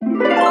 Bye.